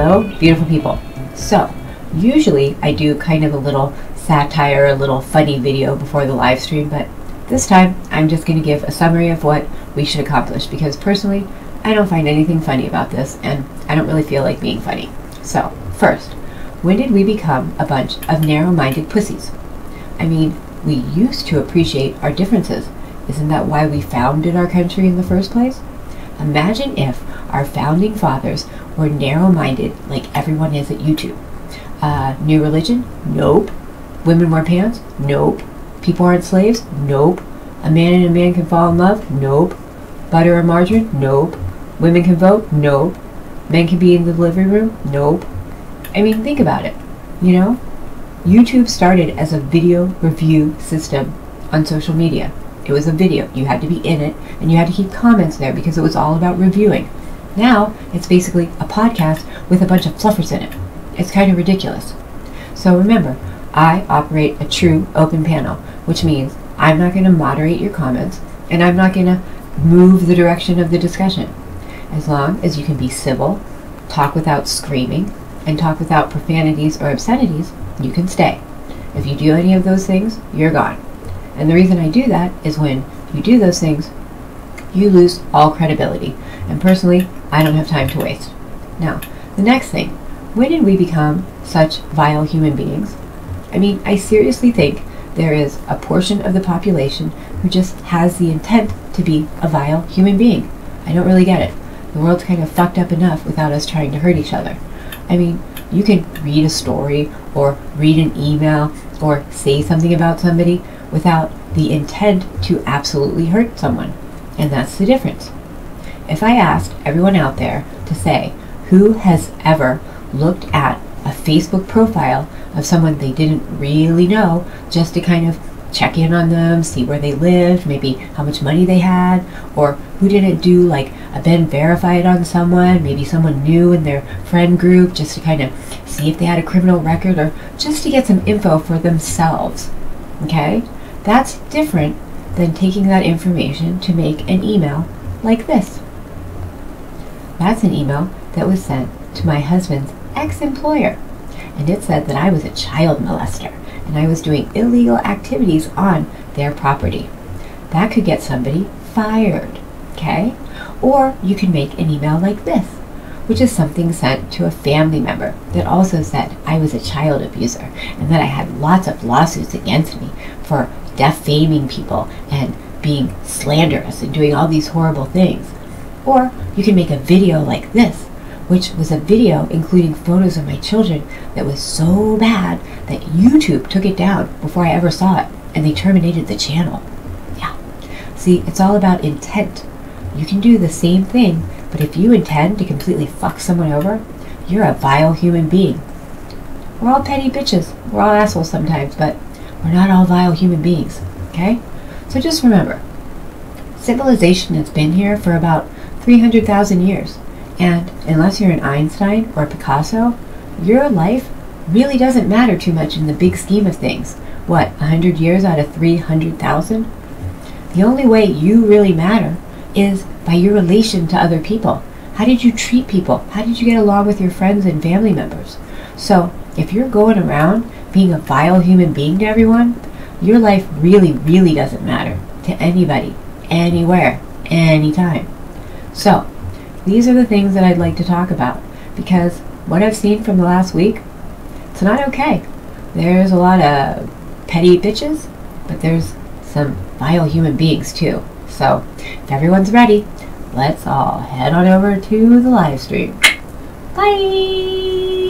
Hello, beautiful people. So, usually I do kind of a little satire, a little funny video before the live stream, but this time I'm just going to give a summary of what we should accomplish because personally, I don't find anything funny about this and I don't really feel like being funny. So, first, when did we become a bunch of narrow minded pussies? I mean, we used to appreciate our differences. Isn't that why we founded our country in the first place? Imagine if our founding fathers were narrow minded like everyone is at YouTube. Uh, new religion? Nope. Women wear pants? Nope. People aren't slaves? Nope. A man and a man can fall in love? Nope. Butter or margarine? Nope. Women can vote? Nope. Men can be in the living room? Nope. I mean, think about it. You know? YouTube started as a video review system on social media. It was a video. You had to be in it, and you had to keep comments there because it was all about reviewing. Now, it's basically a podcast with a bunch of fluffers in it. It's kind of ridiculous. So remember, I operate a true open panel, which means I'm not going to moderate your comments, and I'm not going to move the direction of the discussion. As long as you can be civil, talk without screaming, and talk without profanities or obscenities, you can stay. If you do any of those things, you're gone. And the reason I do that is when you do those things, you lose all credibility. And personally, I don't have time to waste. Now, the next thing, when did we become such vile human beings? I mean, I seriously think there is a portion of the population who just has the intent to be a vile human being. I don't really get it. The world's kind of fucked up enough without us trying to hurt each other. I mean, you can read a story or read an email or say something about somebody without the intent to absolutely hurt someone. And that's the difference. If I asked everyone out there to say who has ever looked at a Facebook profile of someone they didn't really know just to kind of check in on them, see where they lived, maybe how much money they had, or who didn't do like a BeenVerified on someone, maybe someone new in their friend group just to kind of see if they had a criminal record or just to get some info for themselves. Okay? That's different than taking that information to make an email like this. That's an email that was sent to my husband's ex employer, and it said that I was a child molester and I was doing illegal activities on their property. That could get somebody fired, okay? Or you can make an email like this, which is something sent to a family member that also said I was a child abuser and that I had lots of lawsuits against me for defaming people and being slanderous and doing all these horrible things. Or you can make a video like this, which was a video including photos of my children that was so bad that YouTube took it down before I ever saw it and they terminated the channel. Yeah. See, it's all about intent. You can do the same thing, but if you intend to completely fuck someone over, you're a vile human being. We're all petty bitches. We're all assholes sometimes, but we're not all vile human beings. Okay? So just remember civilization has been here for about 300,000 years. And unless you're an Einstein or Picasso, your life really doesn't matter too much in the big scheme of things. What, 100 years out of 300,000? The only way you really matter is by your relation to other people. How did you treat people? How did you get along with your friends and family members? So, if you're going around being a vile human being to everyone, your life really, really doesn't matter to anybody, anywhere, anytime. So, these are the things that I'd like to talk about because what I've seen from the last week, it's not okay. There's a lot of petty bitches, but there's some vile human beings too. So, if everyone's ready, let's all head on over to the live stream. Bye!